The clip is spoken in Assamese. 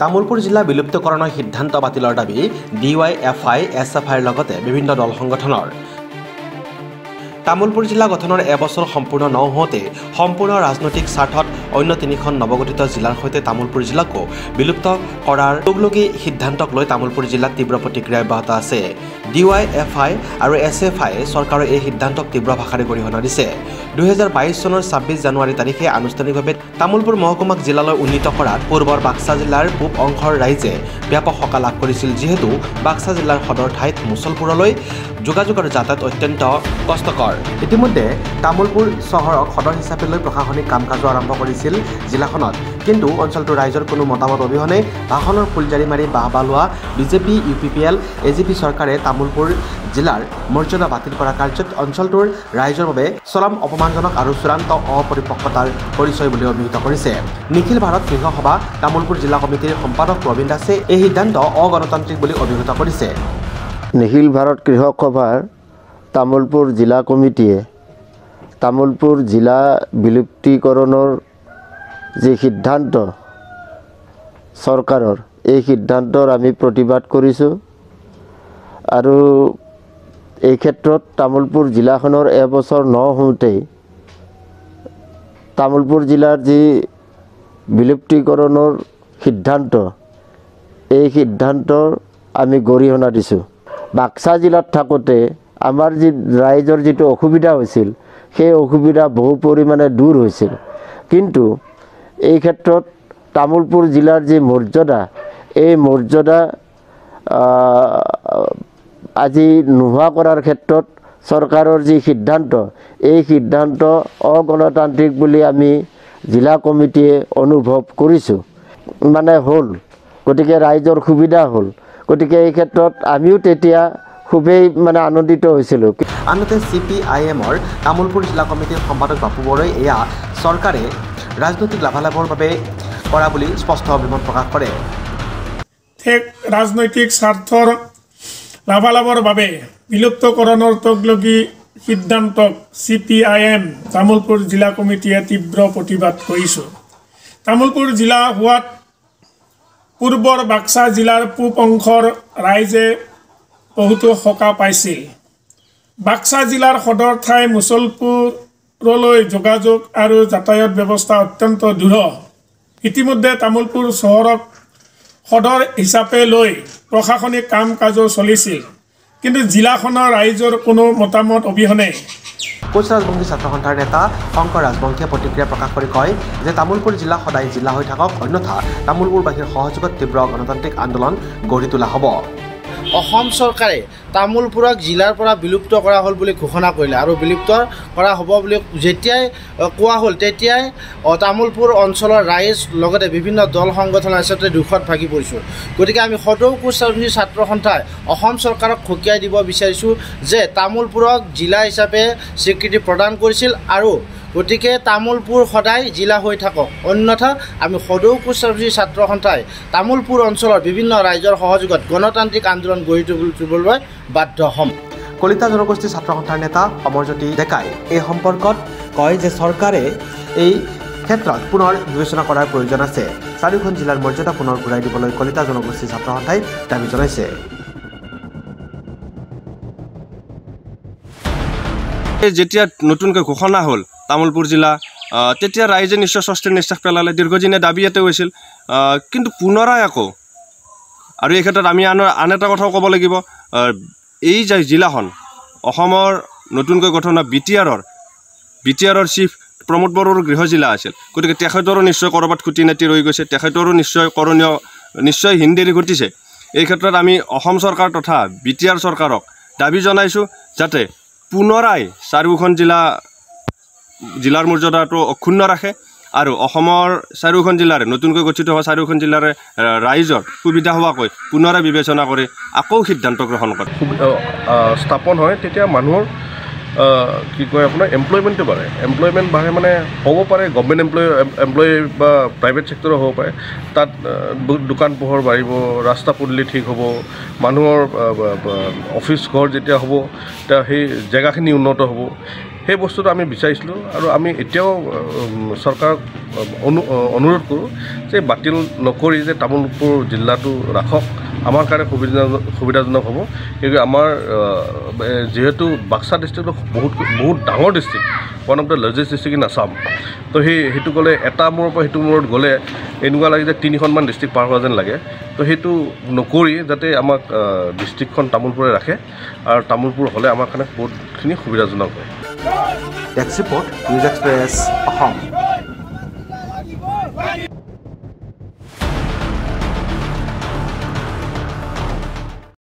তামোলপুৰ জিলা বিলুপ্তকৰণৰ সিদ্ধান্ত বাতিলৰ দাবী D Y F I S F আইৰ লগতে বিভিন্ন দল সংগঠনৰ। তামোলপুৰ জিলা গঠনৰ এবছৰ সম্পূৰ্ণ নহওঁতে সম্পূৰ্ণ ৰাজনৈতিক স্বাৰ্থত অন্য তিনিখন নৱগঠিত জিলাৰ সৈতে তামোলপুৰ জিলাকো বিলুপ্ত কৰাৰ লগলগি সিদ্ধান্তক লৈ তামোলপুৰ জিলাত তীব্ৰ প্ৰতিক্ৰিয়া অব্যাহত আছে। ডি ৱাই এফ আই আৰু এছ এফ আই চৰকাৰৰ এই সিদ্ধান্তক তীব্ৰ ভাষাৰে গৰিহণা দিছে। দুহেজাৰ বাইছ চনৰ ছাব্বিছ জানুৱাৰী তাৰিখে আনুষ্ঠানিকভাৱে তামোলপুৰ মহকুমাক জিলালৈ উন্নীত কৰাত পূৰ্বৰ বাক্সা জিলাৰ পূব অংশৰ ৰাইজে ব্যাপক সকাহ লাভ কৰিছিল যিহেতু বাক্সা জিলাৰ সদৰ ঠাইত মুছলপুৰলৈ যোগাযোগ আৰু যাতায়াত অত্যন্ত কষ্টকৰ। ইতিমধ্যে তামোলপুৰ চহৰক সদৰ হিচাপে লৈ প্ৰশাসনিক কাম কাজো আৰম্ভ কৰিছিল জিলাখনত। কিন্তু অঞ্চলটোৰ ৰাইজৰ কোনো মতামত অবিহনে ভাষণৰ ফুলজাৰি মাৰি বাহবা লোৱা BJP U P P L A G P চৰকাৰে তামোলপুৰ জিলাৰ মৰ্যাদা বাতিল কৰা কাৰ্যত অঞ্চলটোৰ ৰাইজৰ বাবে চৰম অপমানজনক আৰু চূড়ান্ত অপৰিপক্কতাৰ পৰিচয় বুলি অভিহিত কৰিছে। নিখিল ভাৰত কৃষক সভা তামোলপুৰ জিলা সমিতিৰ সম্পাদক প্ৰবীণ দাসে এই সিদ্ধান্ত অগণতান্ত্ৰিক বুলি অভিহিত কৰিছে। নিখিল ভাৰত কৃষক সভাৰ তামোলপুৰ জিলা কমিটিয়ে তামোলপুৰ জিলা বিলুপ্তিকৰণৰ যি সিদ্ধান্ত চৰকাৰৰ এই সিদ্ধান্তৰ আমি প্ৰতিবাদ কৰিছোঁ। আৰু এই ক্ষেত্ৰত তামোলপুৰ জিলাখনৰ এবছৰ ন হওঁতেই তামোলপুৰ জিলাৰ যি বিলুপ্তিকৰণৰ সিদ্ধান্ত এই সিদ্ধান্তৰ আমি গৰিহণা দিছোঁ। বাক্সা জিলাত থাকোঁতে আমাৰ যি ৰাইজৰ যিটো অসুবিধা হৈছিল সেই অসুবিধা বহু পৰিমাণে দূৰ হৈছিল। কিন্তু এই ক্ষেত্ৰত তামোলপুৰ জিলাৰ যি মৰ্যাদা এই মৰ্যাদা আজি নোহোৱা কৰাৰ ক্ষেত্ৰত চৰকাৰৰ যি সিদ্ধান্ত এই সিদ্ধান্ত অগণতান্ত্ৰিক বুলি আমি জিলা কমিটিয়ে অনুভৱ কৰিছোঁ। মানে হ'ল গতিকে ৰাইজৰ সুবিধা হ'ল। গতিকে এই ক্ষেত্ৰত আমিও তেতিয়া খুবেই মানে আনন্দিত হৈছিলোঁ। আনহাতে চি পি আই এমৰ তামোলপুৰ জিলা কমিটিৰ সম্পাদক বাপু বড়োই এয়া চৰকাৰে ৰাজনৈতিক লাভালাভৰ বাবে কৰা বুলি স্পষ্ট অভিমত প্ৰকাশ কৰে। ঠেক ৰাজনৈতিক স্বাৰ্থৰ লাভালাভৰ বাবে বিলুপ্তকৰণৰ তগলগী সিদ্ধান্তক C P I M Tamulpur জিলা কমিটিয়ে তীব্ৰ প্ৰতিবাদ কৰিছোঁ। তামোলপুৰ জিলা হোৱাত পূৰ্বৰ বাক্সা জিলাৰ পূব অংশৰ ৰাইজে বহুতো সকাহ পাইছিল। বাক্সা জিলাৰ সদৰ ঠাই মুছলপুৰলৈ যোগাযোগ আৰু যাতায়াত ব্যৱস্থা অত্যন্ত দৃঢ়। ইতিমধ্যে তামোলপুৰ চহৰক সদৰ হিচাপে লৈ প্ৰশাসনিক কাম কাজো চলিছিল কিন্তু জিলাখনৰ ৰাইজৰ কোনো মতামত অবিহনে। কোচ ৰাজবংশী ছাত্ৰ সন্থাৰ নেতা শংকৰ ৰাজবংশীয়ে প্ৰতিক্ৰিয়া প্ৰকাশ কৰি কয় যে তামোলপুৰ জিলা সদায় জিলা হৈ থাকক অন্যথা তামোলপুৰবাসীৰ সহযোগত তীব্ৰ গণতান্ত্ৰিক আন্দোলন গঢ়ি তোলা হ'ব। অসম চৰকাৰে তামোলপুৰক জিলাৰ পৰা বিলুপ্ত কৰা হ'ল বুলি ঘোষণা কৰিলে আৰু বিলুপ্ত কৰা হ'ব বুলি যেতিয়াই কোৱা হ'ল তেতিয়াই তামোলপুৰ অঞ্চলৰ ৰাইজ লগতে বিভিন্ন দল সংগঠন আচলতে দুখত ভাগি পৰিছোঁ। গতিকে আমি সদৌ কোচ ৰাজবংশী ছাত্ৰ সন্থাই অসম চৰকাৰক সকীয়াই দিব বিচাৰিছোঁ যে তামোলপুৰক জিলা হিচাপে স্বীকৃতি প্ৰদান কৰিছিল আৰু গতিকে তামোলপুৰ সদায় জিলা হৈ থাকক। অন্যথা আমি সদৌ কোচ ৰাজবংশী ছাত্ৰ সন্থাই তামোলপুৰ অঞ্চলৰ বিভিন্ন ৰাইজৰ সহযোগত গণতান্ত্ৰিক আন্দোলন গঢ়ি তুলিবলৈ বাধ্য হ'ম। কলিতা জনগোষ্ঠীৰ ছাত্ৰ সন্থাৰ নেতা অমৰজ্যোতি ডেকাই এই সম্পৰ্কত কয় যে চৰকাৰে এই ক্ষেত্ৰত পুনৰ বিবেচনা কৰাৰ প্ৰয়োজন আছে। চাৰিওখন জিলাৰ মৰ্যাদা পুনৰ ঘূৰাই দিবলৈ কলিতা জনগোষ্ঠীৰ ছাত্ৰ সন্থাই দাবী জনাইছে। যেতিয়া নতুনকৈ ঘোষণা হ'ল তামোলপুৰ জিলা। তেতিয়া ৰাইজে নিশ্চয় স্বস্তিৰ নিশ্বাস পেলালে। দীৰ্ঘদিনীয়া দাবী এটাও হৈছিল। কিন্তু পুনৰাই আকৌ। আৰু এই ক্ষেত্ৰত আমি আন আন এটা কথাও ক'ব লাগিব। এই যে জিলাখন অসমৰ নতুনকৈ গঠন হোৱা বি টি আৰৰ বি টি আৰৰ চিফ প্ৰমোদ বড়োৰ গৃহ জিলা আছিল। গতিকে তেখেতৰো নিশ্চয় ক'ৰবাত খুটি নাতি ৰৈ গৈছে। তেখেতৰো নিশ্চয় কৰণীয় নিশ্চয় হিন্দেৰি ঘটিছে। এই ক্ষেত্ৰত আমি অসম চৰকাৰ তথা বি টি আৰ চৰকাৰক দাবী জনাইছোঁ যাতে পুনৰাই চাৰিওখন জিলা জিলাৰ মৰ্যাদাটো অক্ষুণ্ণ ৰাখে আৰু অসমৰ চাৰিওখন জিলাৰে নতুনকৈ গঠিত হোৱা চাৰিওখন জিলাৰে ৰাইজৰ সুবিধা হোৱাকৈ পুনৰাই বিবেচনা কৰি আকৌ সিদ্ধান্ত গ্ৰহণ কৰে। স্থাপন হয় তেতিয়া মানুহৰ কি কয় আপোনাৰ এমপ্লয়মেণ্টটো বাঢ়ে। এমপ্লয়মেণ্ট বাঢ়ে মানে হ'ব পাৰে গভমেণ্ট এমপ্লয় এমপ্লয় বা প্ৰাইভেট ছেক্টৰো হ'ব পাৰে। তাত দোকান পোহৰ বাঢ়িব ৰাস্তা পদূলি ঠিক হ'ব মানুহৰ অফিচ ঘৰ যেতিয়া হ'ব তেতিয়া সেই জেগাখিনি উন্নত হ'ব। সেই বস্তুটো আমি বিচাৰিছিলোঁ আৰু আমি এতিয়াও চৰকাৰক অনু অনুৰোধ কৰোঁ যে বাতিল নকৰি যে তামোলপুৰ জিলাটো ৰাখক। আমাৰ কাৰণে সুবিধা সুবিধাজনক হ'ব। কিয়নো আমাৰ যিহেতু বাক্সা ডিষ্ট্ৰিক্টটো বহুত বহুত ডাঙৰ district one of the largest district in Assam তো সেই সেইটো গ'লে এটা মূৰৰ পৰা সেইটো মূৰত গ'লে এনেকুৱা লাগে যে তিনিখনমান ডিষ্ট্ৰিক্ট পাৰ হোৱা যেন লাগে। তো সেইটো নকৰি যাতে আমাক ডিষ্ট্ৰিক্টখন তামোলপুৰে ৰাখে। আৰু তামোলপুৰ হ'লে আমাৰ কাৰণে বহুতখিনি সুবিধাজনক হয়। Desk report news express Assam